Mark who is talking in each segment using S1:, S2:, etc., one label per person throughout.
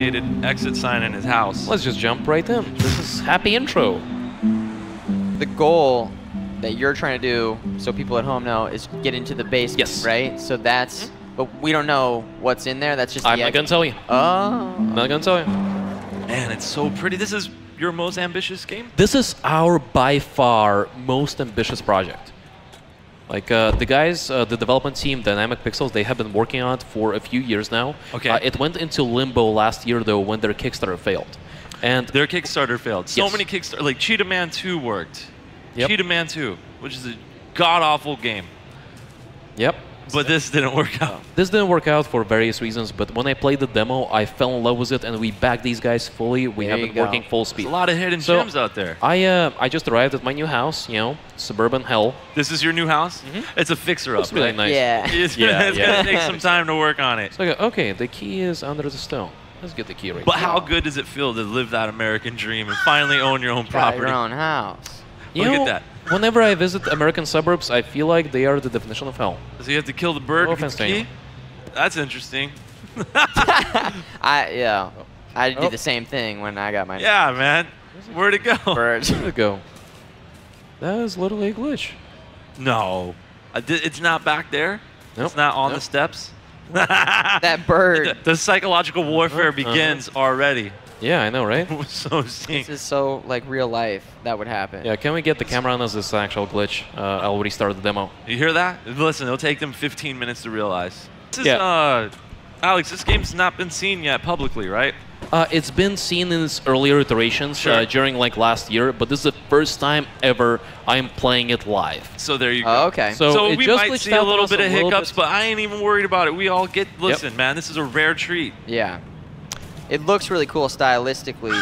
S1: exit sign in his house.
S2: Let's just jump right in. This is happy intro.
S3: The goal that you're trying to do, so people at home know, is get into the basement,
S2: Yes.
S3: right? So that's, mm-hmm. but we don't know what's in there. That's just
S2: I'm
S3: the
S2: not gonna tell you.
S3: Oh.
S2: I'm not gonna tell you.
S1: Man, it's so pretty. This is your most ambitious game?
S2: This is our by far most ambitious project. Like uh, the guys, uh, the development team, Dynamic Pixels, they have been working on it for a few years now.
S1: Okay.
S2: Uh, it went into limbo last year though when their Kickstarter failed, and
S1: Their Kickstarter failed. So
S2: Yes.
S1: many Kickstarter, like Cheetah Man 2 worked.
S2: Yep.
S1: Cheetah Man 2, which is a god awful game,
S2: yep,
S1: but this didn't work out.
S2: this didn't work out for various reasons. But when I played the demo, I fell in love with it, and we backed these guys fully. We
S3: There
S2: have
S3: you
S2: been
S3: go.
S2: working full
S1: There's
S2: speed.
S1: a lot of hidden
S2: So-
S1: gems out there.
S2: I uh, I just arrived at my new house, you know, suburban hell.
S1: This is your new house? It's a fixer up,
S2: It's really
S1: right?
S2: nice.
S3: Yeah.
S1: It's,
S2: Yeah,
S1: it's
S2: yeah.
S1: gonna take some time to work on it.
S2: So I go, okay, the key is under the stone. Let's get the key right
S1: But
S2: now.
S1: how good does it feel to live that American dream and finally own your own
S3: Got
S1: property?
S3: your own house.
S2: You
S1: Look at that.
S2: Whenever I visit American suburbs, I feel like they are the definition of hell.
S1: So you have to kill the bird
S2: No
S1: with the
S2: offense to anyone.
S1: key? That's interesting.
S3: I yeah. I did
S2: Oh.
S3: the same thing when I got my
S1: Yeah, man. Where'd it go?
S3: bird.
S2: There we go. That is literally a glitch.
S1: No. I di- It's not back there?
S2: Nope.
S1: It's not on
S2: Nope.
S1: the steps?
S3: that bird.
S1: the, the psychological warfare
S2: Uh-huh.
S1: begins already.
S2: Yeah, I know, right?
S1: so seeing.
S3: This is so like real life. That would happen.
S2: Yeah, can we get the camera on as this actual glitch? Uh, I'll restart the demo.
S1: You hear that? Listen, it'll take them 15 minutes to realize. This is,
S2: Yeah.
S1: uh, Alex, this game's not been seen yet publicly, right?
S2: Uh, it's been seen in its earlier iterations
S1: Sure.
S2: uh, during like last year, but this is the first time ever I'm playing it live.
S1: So there you go.
S3: Oh, okay.
S2: So,
S1: So
S2: it
S1: we
S2: just
S1: might see a little bit of hiccups,
S2: bit.
S1: but I ain't even worried about it. We all get, listen, man, this is a rare treat.
S3: Yeah. It looks really cool stylistically.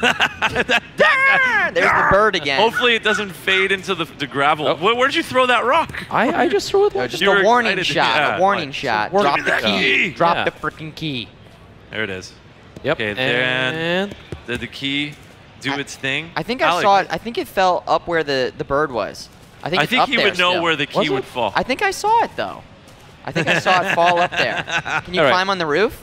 S1: That-
S3: Ah, There's the bird again.
S1: Hopefully it doesn't fade into the, the gravel.
S2: Oh.
S1: Where, where'd you throw that rock?
S2: I, I just threw it.
S3: No, just
S1: You
S3: a warning
S1: excited
S3: shot.
S1: yeah,
S3: a warning
S1: fine.
S3: shot.
S2: Warning
S3: Drop the
S1: shot.
S3: key.
S1: Yeah.
S3: Drop the freaking key.
S1: There it is.
S2: Yep.
S1: Okay, there
S2: and
S1: Did the key do
S3: I-
S1: its thing?
S3: I think I
S1: Alex,
S3: saw it. I think it fell up where the, the bird was. I think
S1: I think
S3: up
S1: he
S3: there
S1: would know
S3: still.
S1: where the key
S2: Was
S1: would
S2: it?
S1: fall.
S3: I think I saw it though. I think I saw it fall up there. Can you
S2: All right.
S3: climb on the roof?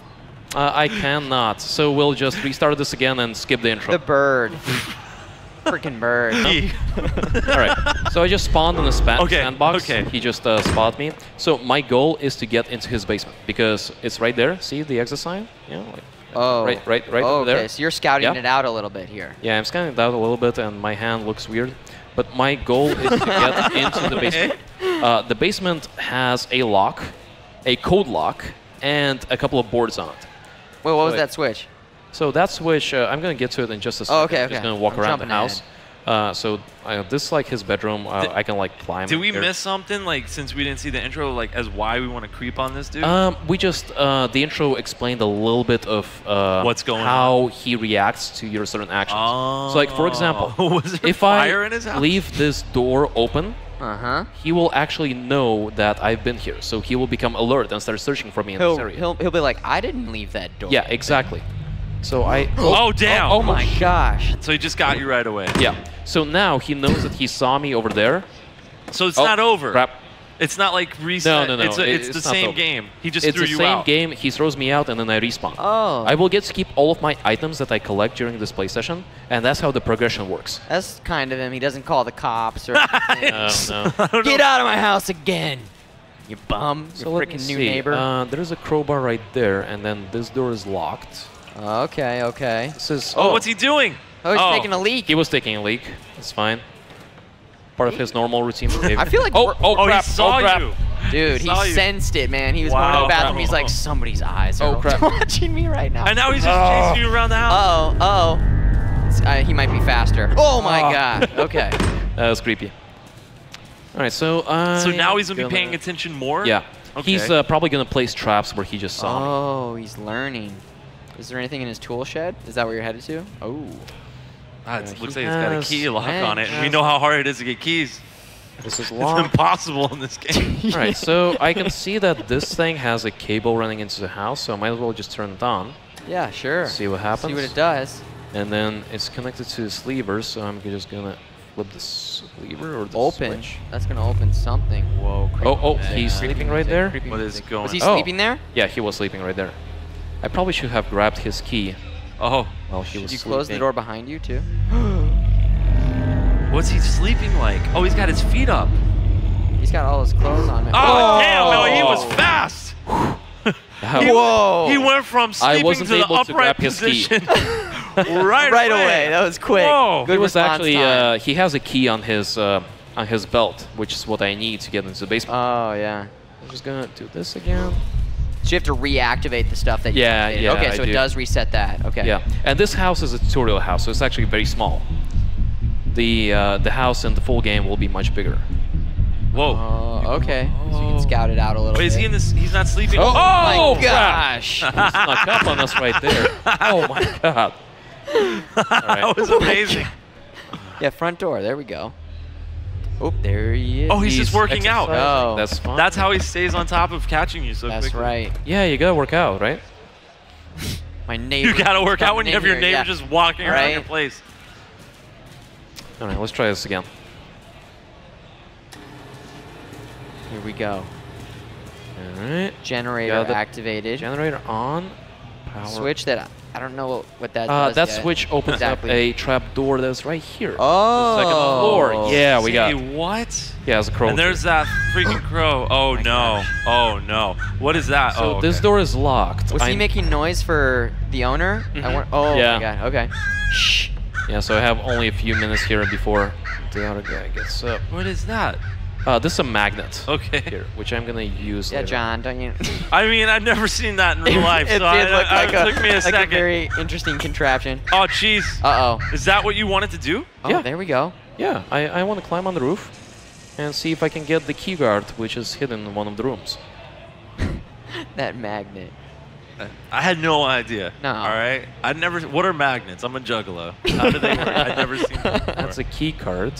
S2: Uh, I cannot, so we'll just restart this again and skip the intro.
S3: The bird. freaking bird.
S1: Key.
S2: All right. So I just spawned in the spa-
S1: Okay,
S2: sandbox.
S1: okay.
S2: He just uh, spotted me. So my goal is to get into his basement because it's right there. See the exit sign? Yeah. Like,
S3: Oh.
S2: Right, right, right
S3: oh,
S2: over there.
S3: Okay, so you're scouting
S2: Yeah.
S3: it out a little bit here.
S2: Yeah, I'm scouting it out a little bit, and my hand looks weird. But my goal is to get into the basement. Uh, the basement has a lock, a code lock, and a couple of boards on it.
S3: Wait, what was
S2: Wait.
S3: that switch?
S2: So that switch, uh, I'm gonna get to it in just a second.
S3: Oh, okay,
S2: I'm just
S3: okay.
S2: gonna walk
S3: I'm
S2: around the
S3: jumping
S2: house. Uh, so uh, this is like his bedroom. Uh,
S1: Did-
S2: I can like climb.
S1: Did we
S2: here.
S1: miss something, like, since we didn't see the intro, like, as why we want to creep on this dude?
S2: Um, we just uh, the intro explained a little bit of uh,
S1: What's going
S2: how he reacts to your certain actions.
S1: oh.
S2: So, like for example,
S1: was there
S2: if
S1: fire
S2: I
S1: in his house?
S2: leave this door open,
S3: Uh huh.
S2: he will actually know that I've been here. So he will become alert and start searching for me in
S3: He'll,
S2: this area.
S3: he'll he'll be like, I didn't leave that door.
S2: yeah, exactly. So I.
S1: Oh, damn.
S3: Oh my gosh.
S1: So he just got you right away.
S2: Yeah. So now he knows that he saw me over there.
S1: So it's
S2: Oh,
S1: not over.
S2: Crap.
S1: It's not like reset.
S2: no, no.
S1: It's, a, it's,
S2: it's
S1: the same
S2: over.
S1: game. He just
S2: it's
S1: threw
S2: the same game. He throws me out and then I respawn.
S3: Oh.
S2: I will get to keep all of my items that I collect during this play session, and that's how the progression works.
S3: That's kind of him. He doesn't call the cops or anything.
S2: Oh, no.
S3: Get out of my house again, you bum.
S2: So
S3: you
S2: let me
S3: freaking new
S2: see.
S3: neighbor.
S2: Uh, there's a crowbar right there, and then this door is locked.
S3: okay, okay.
S2: This is.
S1: Oh, what's he doing?
S3: Oh, he's taking a leak.
S2: He was taking a leak. It's fine. Part of his normal routine behavior.
S3: I feel like
S2: Oh,
S3: we're-
S2: oh,
S1: Oh,
S2: crap!
S1: he saw
S2: oh, crap.
S1: you.
S3: Dude, he
S1: saw you.
S3: sensed it, man. He was going to the bathroom. He's like, somebody's eyes are
S2: Oh, crap.
S3: watching me right now.
S1: And now he's just
S2: Oh.
S1: chasing you around the house.
S3: Uh oh, uh oh. Uh, he might be faster. Oh my
S2: Oh.
S3: god. Okay.
S2: That was creepy. All right, so. I
S1: so now he's gonna be
S2: gonna-
S1: paying attention more.
S2: Yeah.
S1: Okay.
S2: He's uh, probably gonna place traps where he just saw me.
S3: Oh, he's learning. Is there anything in his tool shed? Is that where you're headed to? Oh.
S1: Ah, it
S2: Yeah,
S1: looks
S2: he
S1: like it's got a key lock on it. We know how hard it is to get keys.
S2: This is
S1: It's impossible in this game.
S2: All right, so I can see that this thing has a cable running into the house, so I might as well just turn it on.
S3: Yeah, sure.
S2: See what happens.
S3: See what it does.
S2: And then it's connected to this lever, so I'm just gonna flip this lever or the
S3: Open.
S2: switch.
S3: That's gonna open something. Whoa.
S2: Oh, oh,
S3: creepy
S2: he's
S3: music,
S2: sleeping right there?
S1: What is
S3: music.
S1: going
S3: Was he
S2: Oh.
S3: sleeping there?
S2: Yeah, he was sleeping right there. I probably should have grabbed his key
S1: Oh,
S2: while she was
S3: Did you close the door behind you too?
S1: what's he sleeping like? Oh, he's got his feet up.
S3: He's got all his clothes on.
S1: Oh, damn! No, he was
S3: Oh.
S1: fast. He,
S3: Whoa.
S1: he went from
S2: I
S1: sleeping
S2: wasn't
S1: to the
S2: able to
S1: upright
S2: grab his
S1: position right,
S3: right away. That was quick.
S1: Whoa.
S3: Good
S2: he was actually
S3: time.
S2: uh, he has a key on his uh, on his belt, which is what I need to get into the basement.
S3: Oh yeah.
S2: I'm just gonna do this again.
S3: So you have to reactivate the stuff that you
S2: Yeah, yeah,
S3: Okay,
S2: I
S3: so it
S2: do.
S3: does reset that. Okay.
S2: Yeah, and this house is a tutorial house, so it's actually very small. The uh, the house in the full game will be much bigger.
S1: Whoa.
S3: Oh, okay. So you
S1: Oh.
S3: can scout it out a little
S1: Wait,
S3: bit.
S1: is he in this? He's not sleeping.
S2: Oh,
S3: my
S2: Oh, crap.
S3: gosh.
S2: He snuck up on us right there. Oh my god.
S1: that was amazing.
S3: yeah, front door. There we go. Oh, there he is.
S1: Oh, he's just working out.
S3: Oh.
S2: That's fine.
S1: That's how he stays on top of catching you so quickly.
S3: That's
S1: quickly.
S3: right.
S2: Yeah, you gotta work out, right?
S3: My neighbor.
S1: You gotta work out when you have your neighbor
S3: yeah.
S1: just walking around your place.
S2: All right, let's try this again.
S3: Here we go.
S2: All right.
S3: Generator activated.
S2: Generator on. Power.
S3: Switch that. I don't know what, what that
S2: Uh,
S3: does.
S2: that
S3: yet.
S2: switch opens
S3: exactly.
S2: up a trap door that's right here.
S3: Oh.
S2: The second floor. Yeah, we
S1: See,
S2: got.
S1: what?
S2: Yeah, it's a crow.
S1: And there's that freaking crow. Oh no. Oh no. What is that?
S2: So
S1: oh,
S2: this door is locked.
S3: Was he
S2: I'm-
S3: making noise for the owner? I
S2: Mhm.
S3: want, oh
S2: Yeah.
S3: my god. Okay. Shh.
S2: Yeah, so I have only a few minutes here before the other guy gets up.
S1: What is that?
S2: Uh, this is a magnet
S1: Okay.
S2: here, which I'm gonna use.
S3: Yeah,
S2: later.
S3: John, don't you?
S1: I mean, I've never seen that in real life,
S3: it
S1: so I,
S3: look
S1: I-
S3: like,
S1: it
S3: a,
S1: took me a
S3: like
S1: second.
S3: a very interesting contraption.
S1: Oh, jeez.
S3: Uh oh.
S1: Is that what you wanted to do?
S3: Oh,
S2: Yeah.
S3: there we go.
S2: Yeah, I, I want to climb on the roof and see if I can get the key card, which is hidden in one of the rooms.
S3: That magnet.
S1: I had no idea.
S3: No.
S1: All right. I never. What are magnets? I'm a juggalo. How do they work? I've never seen them before.
S2: That's a key card.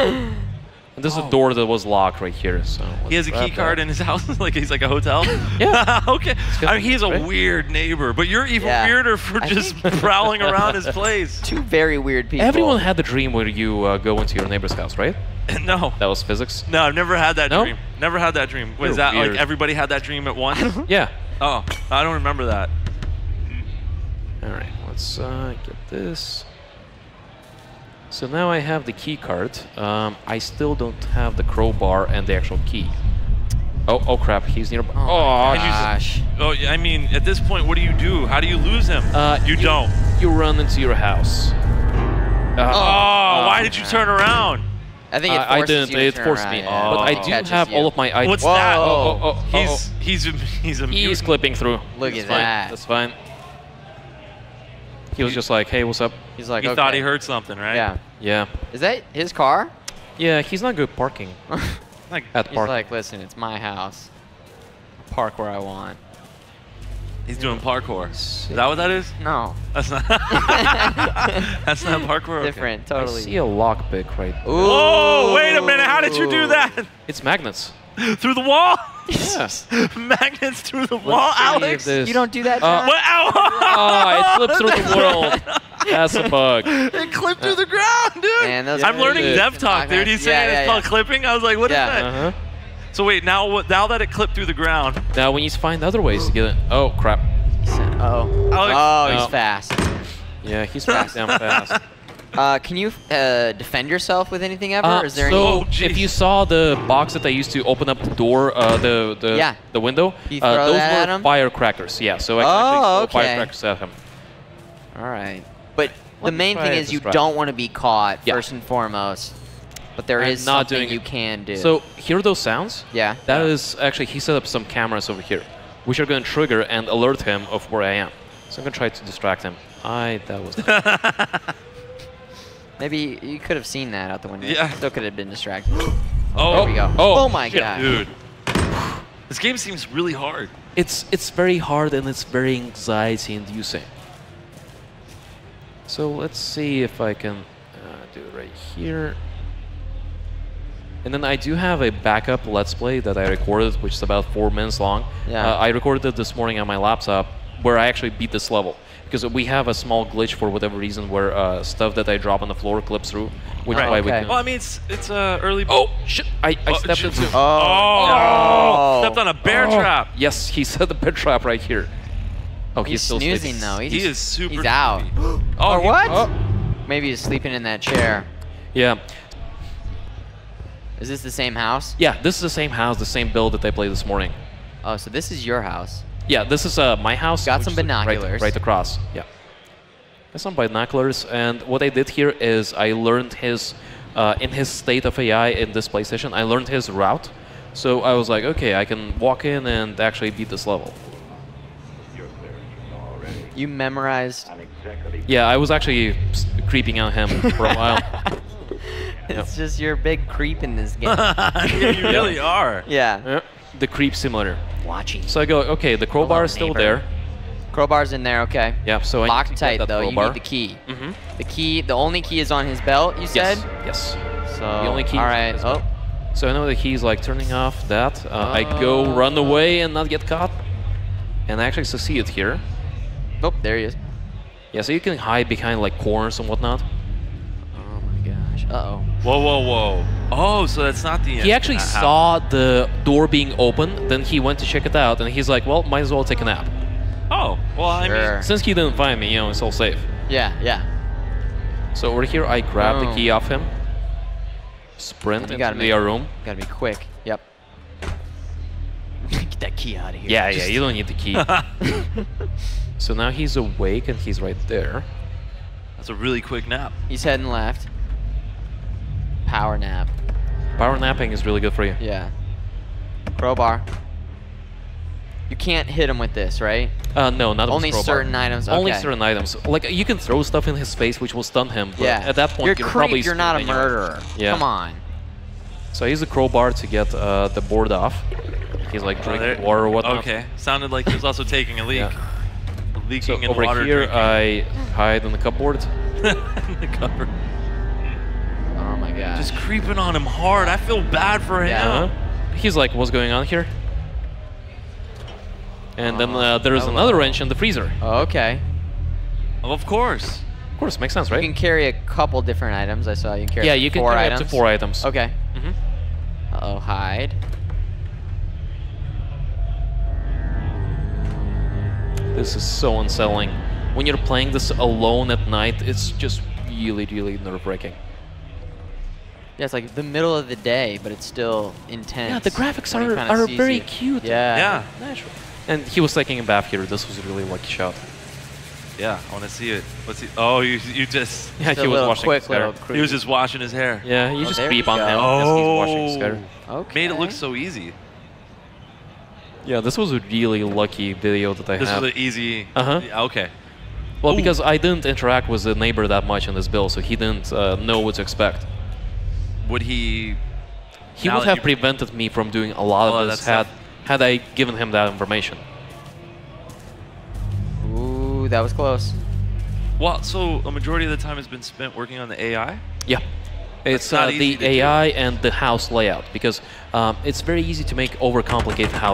S2: And this is
S1: Oh.
S2: a door that was locked right here. So
S1: He has a key card in his house, like he's like a hotel.
S2: Yeah.
S1: okay. I mean, he's a
S2: right?
S1: weird neighbor, but you're even
S3: Yeah.
S1: weirder for
S3: I
S1: just prowling around his place.
S3: Two very weird people.
S2: Everyone had the dream where you uh, go into your neighbor's house, right?
S1: no.
S2: That was physics.
S1: No, I've never had that
S2: No?
S1: dream. Never had that dream. Was
S2: You're
S1: that
S2: weird.
S1: like everybody had that dream at once?
S2: Yeah.
S1: oh, I don't remember that.
S2: All right, let's uh, get this. So now I have the key card. Um, I still don't have the crowbar and the actual key. Oh, oh crap, he's nearby.
S3: Oh,
S2: Oh,
S3: my
S1: you
S3: gosh.
S1: Oh, I mean, at this point, what do you do? How do you lose him?
S2: Uh,
S1: you, don't.
S2: You run into your house. Uh,
S1: Oh, why did you turn around?
S3: I think it
S2: I, I didn't.
S3: you to
S2: It
S3: turn
S2: forced
S3: around,
S2: me.
S3: yeah.
S1: Oh.
S2: But I do have
S3: you.
S2: all of my items.
S1: What's
S3: Whoa.
S1: that?
S2: Oh, oh, oh,
S1: He's he's a he's a
S2: He's
S1: mutant.
S2: clipping through.
S3: Look
S2: That's
S3: at
S2: fine.
S3: that.
S2: That's fine. He was just like, "Hey, what's up?"
S3: He's like,
S1: He
S3: okay.
S1: thought he heard something, right?
S3: Yeah.
S2: Yeah,
S3: Is that his car?
S2: yeah. He's not good parking
S1: Like,
S2: at
S3: He's
S2: park.
S3: like, listen, it's my house. Park where I want.
S1: he's doing parkour. Is that what that is?
S3: No.
S1: That's not. That's not parkour. okay.
S3: Different,
S2: I see a lockpick right.
S3: Ooh.
S1: Oh, wait a minute! How did you do that?
S2: It's magnets.
S1: through the wall?
S2: Yeah.
S1: Magnets through the wall,
S2: see if
S1: Alex.
S2: this-
S3: You don't do that,
S2: Uh,
S3: John?
S1: What? Ow!
S2: Oh, it flipped through the world. That's a bug.
S1: It clipped through the ground, dude.
S3: Man, those
S1: I'm learning
S2: good.
S1: dev talk, dude. He's saying
S3: Yeah, yeah,
S1: it's called clipping. I was like, what is
S3: Yeah.
S1: that?
S2: Uh-huh.
S1: So wait, now? Now that it clipped through the ground,
S2: Now we need to find other ways to get it. Oh crap.
S3: Oh.
S1: Alex-
S3: Oh, he's
S2: No.
S3: fast.
S2: Yeah, he's fast down fast.
S3: Uh, can you uh, defend yourself with anything ever?
S2: Uh,
S3: is there
S2: so
S1: Oh,
S3: any?
S2: if you saw the box that I used to open up the door, uh, the the
S3: Yeah.
S2: the window, uh, those were
S3: him?
S2: firecrackers. Yeah, so I can
S3: Oh,
S2: actually throw
S3: okay.
S2: firecrackers at him.
S3: All right. But
S2: Let
S3: the main thing is you don't want to be caught
S2: Yeah.
S3: first and foremost. But there
S2: I'm
S3: is
S2: not
S3: something
S2: doing
S3: you can do.
S2: So hear those sounds?
S3: yeah.
S2: That is actually he set up some cameras over here, which are going to trigger and alert him of where I am. So I'm going to try to distract him. I that was.
S3: Maybe you could have seen that out the window.
S1: Yeah.
S3: Still could have been distracted.
S1: oh,
S3: There we go.
S2: Oh,
S3: my
S2: shit,
S3: god.
S1: dude, this game seems really hard.
S2: it's it's very hard and it's very anxiety inducing. So let's see if I can uh, do it right here. And then I do have a backup Let's Play that I recorded, which is about four minutes long.
S3: Yeah.
S2: Uh, I recorded it this morning on my laptop, where I actually beat this level because we have a small glitch for whatever reason where uh, stuff that I drop on the floor clips through, which
S1: Right.
S2: is why we
S3: Okay.
S2: can.
S1: Well, I mean, it's it's uh, early.
S2: Oh shit! I, I
S1: Oh,
S2: stepped
S1: shit.
S2: into.
S3: Oh,
S1: Oh,
S3: no.
S1: stepped on a bear
S2: Oh,
S1: trap.
S2: Yes, he set the bear trap right here. Oh, he's,
S3: He's
S2: still
S3: snoozing
S2: sleeping.
S3: though. He's,
S1: He is super.
S3: He's out.
S1: Oh,
S3: or what?
S2: Oh.
S3: Maybe he's sleeping in that chair.
S2: Yeah,
S3: Is this the same house?
S2: yeah. This is the same house, the same build that they played this morning.
S3: Oh, so this is your house.
S2: Yeah, this is uh, my house.
S3: Got some
S2: is, like, right-
S3: binoculars.
S2: Right, across. Yeah. Got some binoculars, and what I did here is I learned his, uh, in his state of AI in this play session, I learned his route. So I was like, okay, I can walk in and actually beat this level.
S3: You memorized.
S2: Yeah, I was actually creeping on him for a while.
S3: it's just you're a big creep in this game.
S1: yeah, you really are.
S3: yeah.
S2: Yeah, the creep simulator.
S3: Watching.
S2: So I go, okay, the crowbar is still
S3: neighbor.
S2: there.
S3: Crowbar's in there. Okay.
S2: Yeah, so I
S3: Lock
S2: need to
S3: tight though. You
S2: crowbar.
S3: need the key.
S2: Mm-hmm.
S3: The key. The only key is on his belt. You said.
S2: Yes. Yes.
S3: So.
S2: The only key
S3: All
S2: is on
S3: right. Oh.
S2: So I know that he's like turning off that. Uh, I go run away and not get caught. And I actually succeed here.
S3: Oh, there he is.
S2: Yeah, so you can hide behind like corners and whatnot.
S3: Oh gosh. Uh oh.
S1: Whoa, whoa, whoa. Oh, so that's not the end.
S2: He actually
S1: Uh,
S2: saw the door being open, then he went to check it out, and he's like, well, might as well take a nap.
S1: Oh, well, I mean,
S2: Since he didn't find me, you know, it's all safe.
S3: Yeah. Yeah.
S2: So over here, I grab the key off him, sprint
S3: You
S2: into
S3: gotta
S2: the
S3: make-
S2: room.
S3: Gotta be quick. Yep. Get that key out of here.
S2: Yeah, yeah, you don't need the key. so now he's awake and he's right there.
S1: that's a really quick nap.
S3: He's heading left. Power nap.
S2: Power napping is really good for you.
S3: Yeah. Crowbar. You can't hit him with this, right?
S2: Uh, no, not with
S3: Only
S2: crowbar.
S3: certain items.
S2: Only certain items. Like you can throw stuff in his face, which will stun him. But
S3: Yeah.
S2: At that point,
S3: you're
S2: you're,
S3: creep,
S2: probably
S3: You're not a murderer.
S2: Yeah.
S3: Come on.
S2: So I use the crowbar to get uh, the board off. He's like
S1: Oh,
S2: drinking
S1: there-
S2: water or whatnot.
S1: Okay, sounded like he was also taking a leak.
S2: Yeah.
S1: Leaking
S2: So
S1: in
S2: over
S1: water.
S2: here,
S1: drinking.
S2: I hide in the cupboard.
S1: in the cupboard.
S3: Oh god.
S1: Just creeping on him hard. I feel bad for him.
S3: Yeah.
S2: He's like, what's going on here? And then
S3: Oh,
S2: uh, there is
S3: hello.
S2: another wrench in the freezer.
S3: Oh, okay.
S1: Oh, of course.
S2: Of course, makes sense, right?
S3: You can carry a couple different items. I saw you can carry
S2: yeah, you can carry
S3: items.
S2: up to four items.
S3: Okay.
S2: hmm
S3: Uh oh, hide.
S2: This is so unsettling. When you're playing this alone at night, it's just really, really nerve-wracking.
S3: Yeah, it's like the middle of the day, but it's still intense.
S2: Yeah, the graphics are, are very
S3: you.
S2: cute.
S3: Yeah.
S1: Yeah.
S2: Natural. And he was taking a bath here. This was a really lucky shot.
S1: Yeah, I want to see it. What's he? Oh, you you just.
S2: Yeah,
S3: Just
S2: he was washing
S3: quick
S2: his hair.
S1: He was just washing his hair.
S2: Yeah, you
S3: Oh,
S2: just
S3: there
S2: creep on
S3: go.
S2: him as he's washing his hair.
S3: Okay.
S1: Made it look so easy.
S2: Yeah, this was a really lucky video that I
S1: had.
S2: This
S1: was an easy.
S2: Uh-huh.
S1: yeah, Okay.
S2: well,
S1: Ooh.
S2: because I didn't interact with the neighbor that much in this build, so he didn't uh, know what to expect.
S1: Would he?
S2: He would have prevented me from doing a lot
S1: Oh,
S2: of this
S1: that's
S2: had had I given him that information.
S3: Ooh, that was close.
S1: Well, so a majority of the time has been spent working on the AI.
S2: Yeah. It's uh, the
S1: to do.
S2: AI and the house layout because um, it's very easy to make overcomplicated house